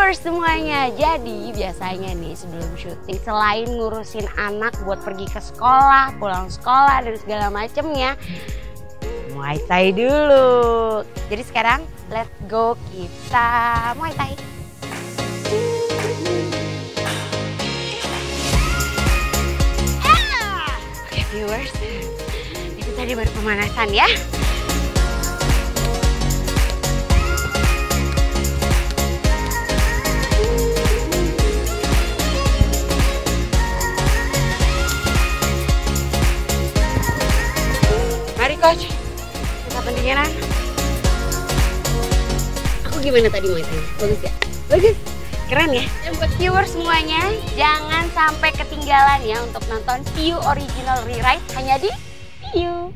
viewers semuanya, jadi biasanya nih sebelum syuting selain ngurusin anak buat pergi ke sekolah, pulang sekolah dan segala macemnya, Muay Thai dulu. Jadi sekarang let's go kita Muay Thai. Oke viewers, itu tadi baru pemanasan ya. Coach, kita pendinginan. Aku gimana tadi Muay Thai? Bagus ya? Bagus. Keren ya? Dan buat viewers semuanya, jangan sampai ketinggalan ya untuk nonton View Original Rewrite hanya di View.